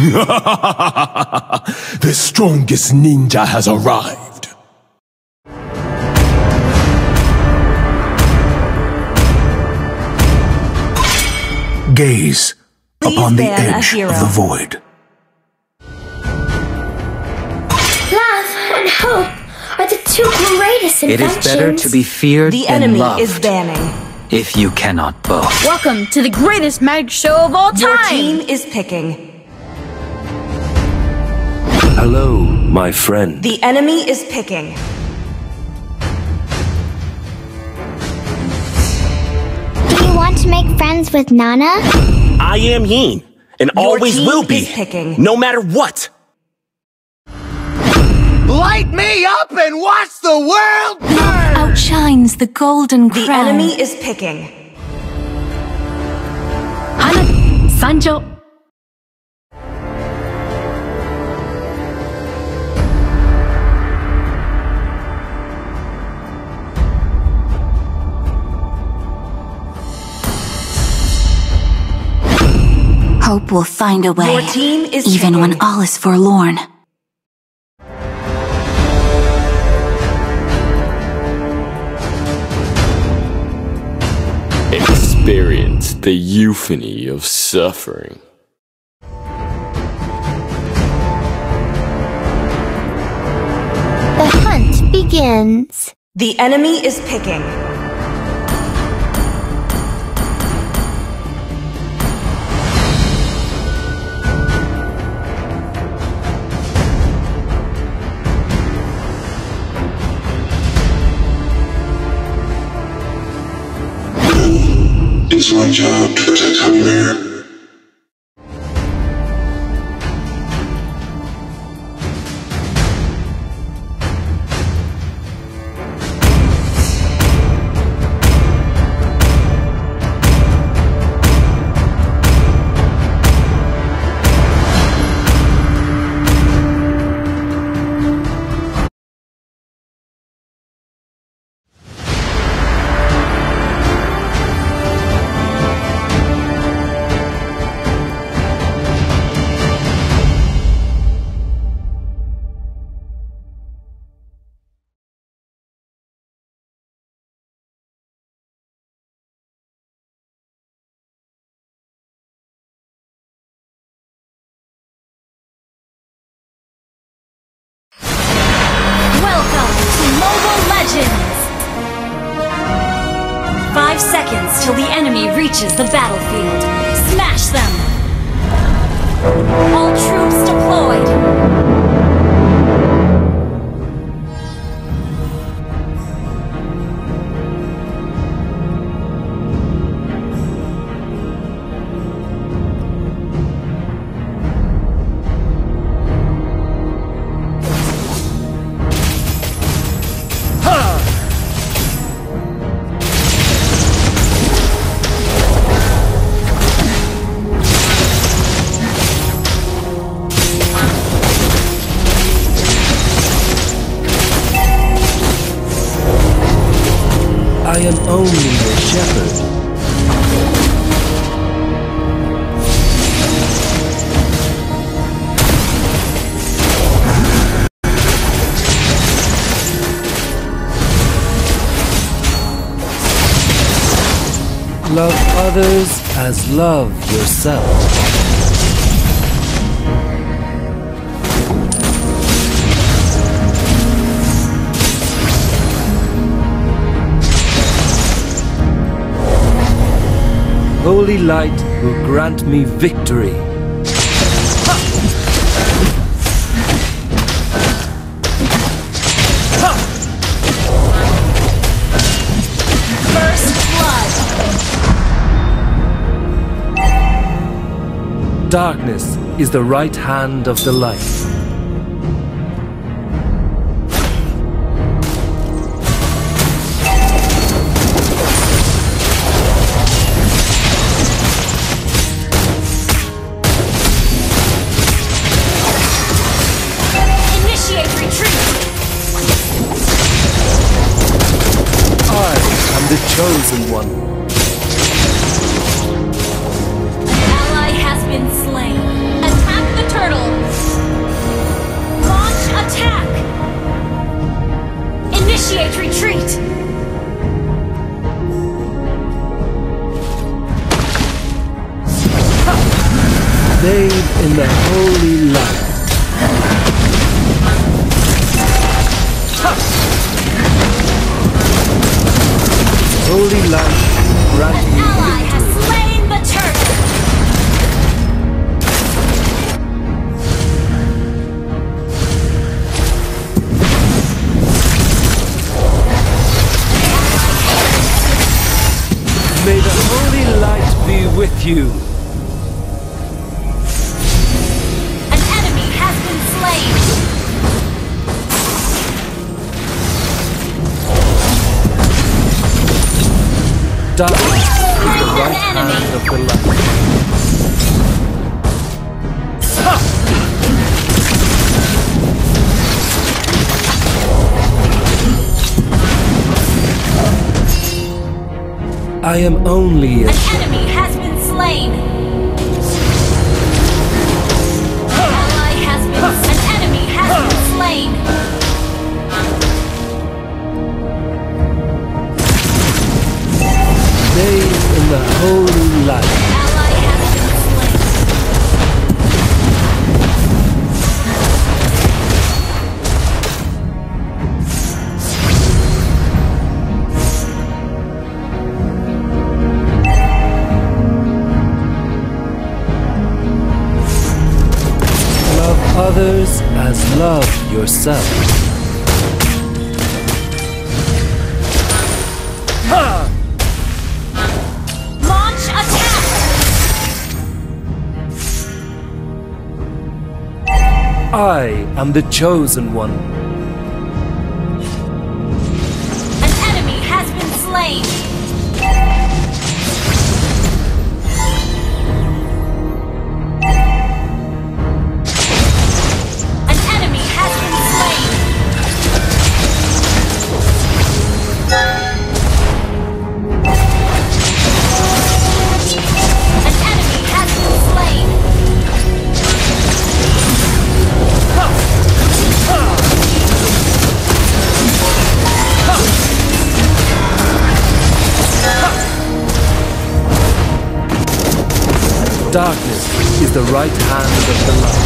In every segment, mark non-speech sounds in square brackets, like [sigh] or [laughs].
[laughs] the strongest ninja has arrived. Gaze Please upon the edge of the void. Love and hope are the two greatest inventions. is better to be feared The than enemy loved. is banning. If you cannot both. Welcome to the greatest magic show of all time! Your team is picking. Hello, my friend. The enemy is picking. Do you want to make friends with Nana? I am Yin, and Your always team will be, is picking. no matter what. Light me up and watch the world burn! outshines the golden crown. The enemy is picking. Hana, Sanjo. Hope will find a way, Your team is even when all is forlorn. Experience the euphony of suffering. The hunt begins. The enemy is picking. It's my job to protect. Welcome reaches the battlefield. Am only a shepherd. Love others as love yourself. Holy light will grant me victory. First blood! Darkness is the right hand of the light. The chosen one. Be with you. An enemy has been slain. Darkness is the right hand of the light. I am only a An enemy slain. Ally has been. An enemy has been slain. bathe in the holy light. Others as love yourself. Launch attack. I am the chosen one. Right hand of the light.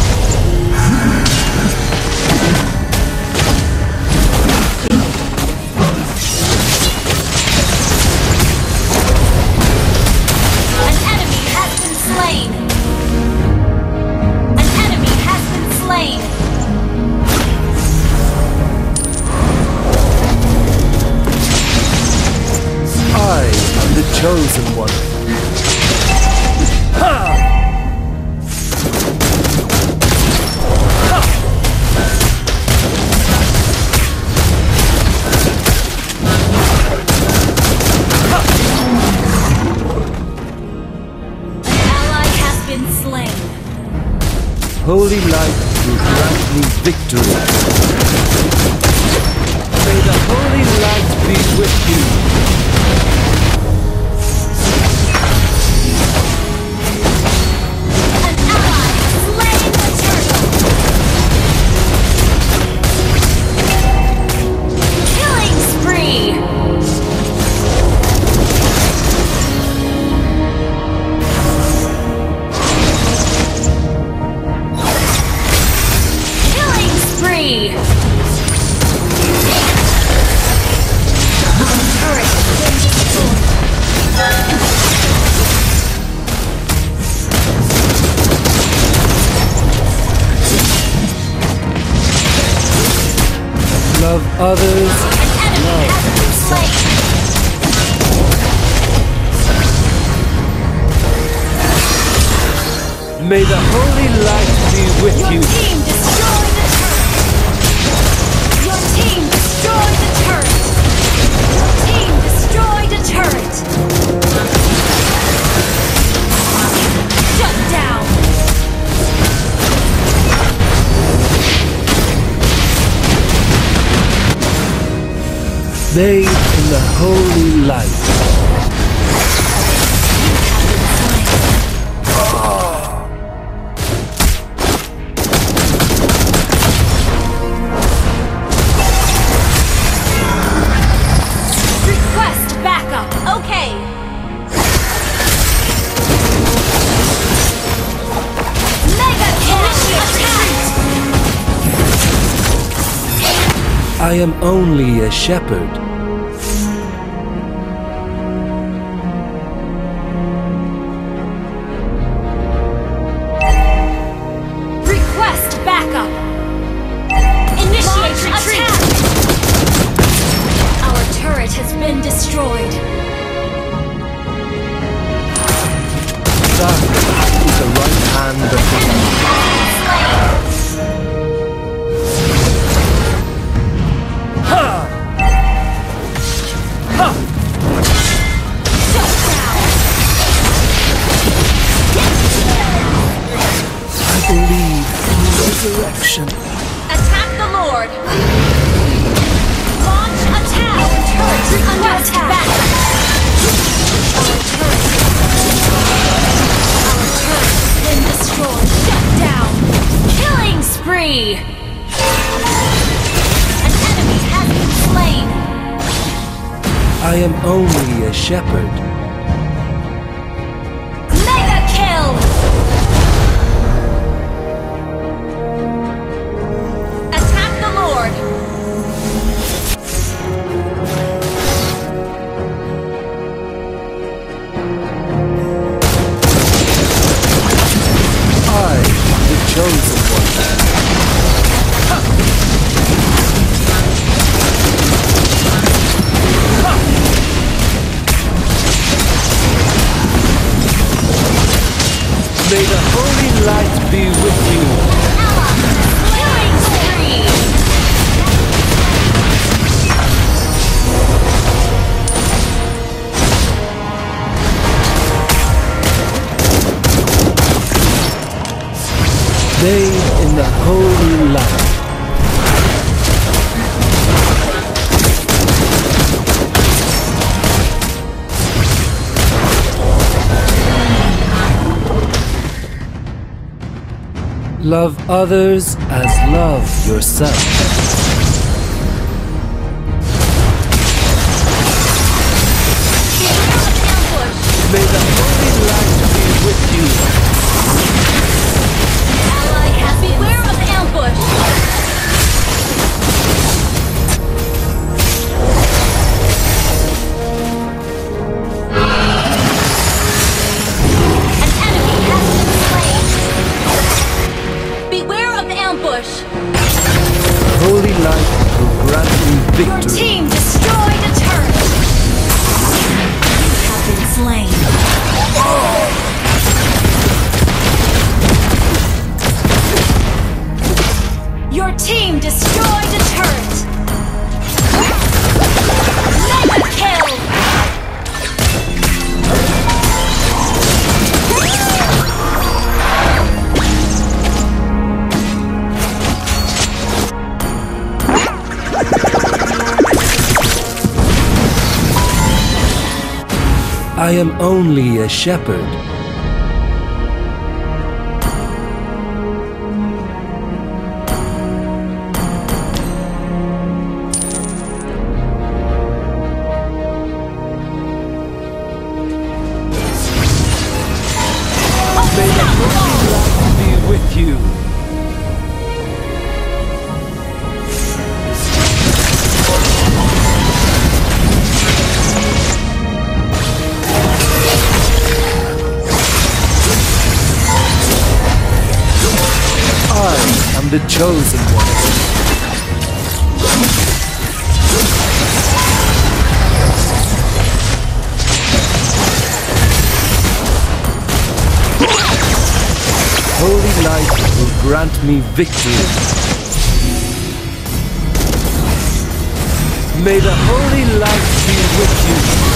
Light will grant me victory. May the holy light be with you. May the holy light be with Your you. team destroyed the turret. Your team destroyed the turret. Your team destroyed a turret. Shut down. Bathe in the holy light. I am only a shepherd. In. Attack the Lord. Launch attack. Our turret is under attack. Our turret. Our turret has been destroyed. Shut down. Killing spree. An enemy has been slain. I am only a shepherd. Bathe in the holy light. Love others as love yourself. I am only a shepherd. Chosen. Holy light will grant me victory. May the holy light be with you.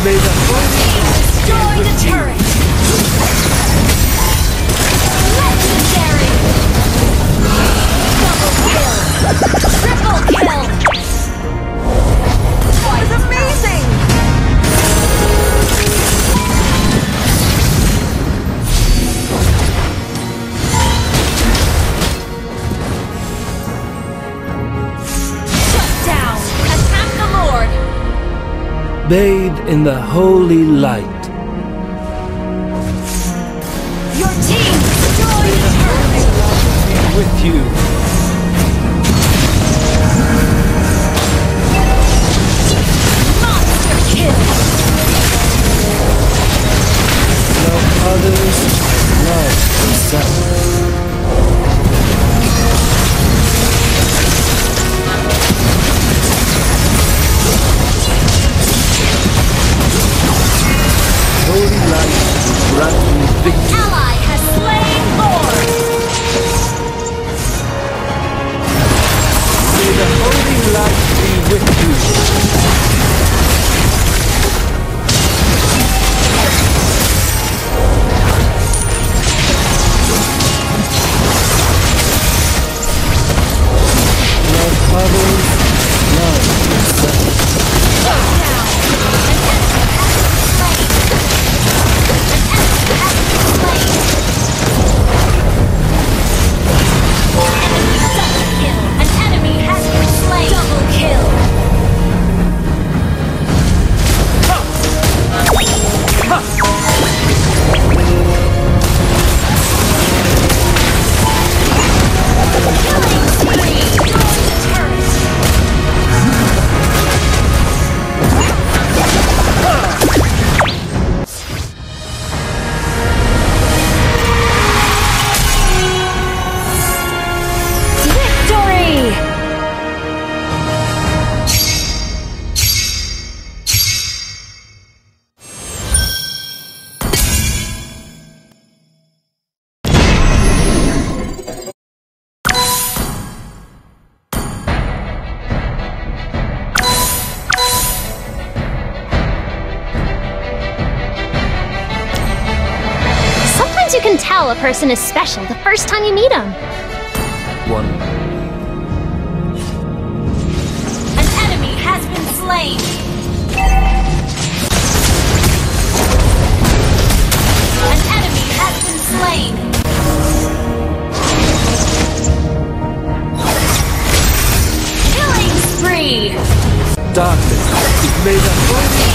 is made up Destroy the turret! Legendary! Double kill! Triple kill! Bathed in the holy light. Your team destroyed the! With you, light be with you. Tell a person is special the first time you meet them. One. An enemy has been slain! An enemy has been slain! Killing spree! Darkness is made up